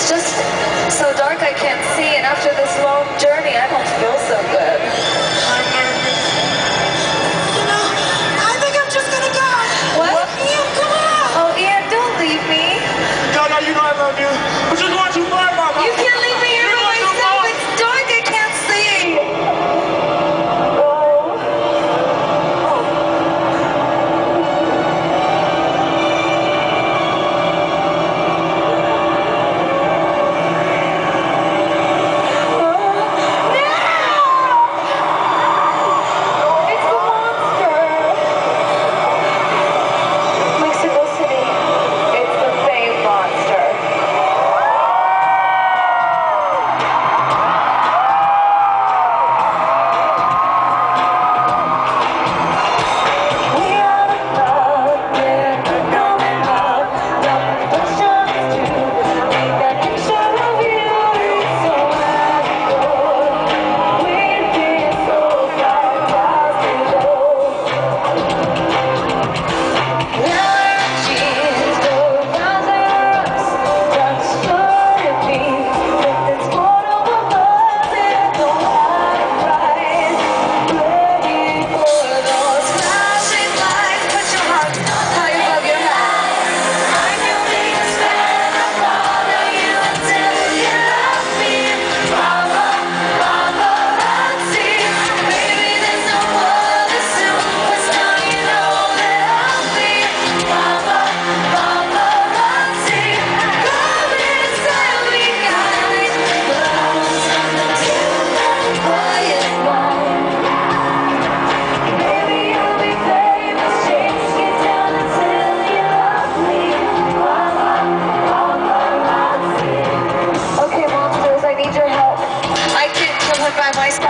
It's just so dark I can't see. my vice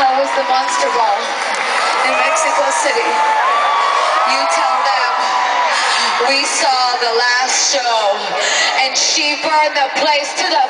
How was the Monster Ball in Mexico City? You tell them we saw the last show and she burned the place to the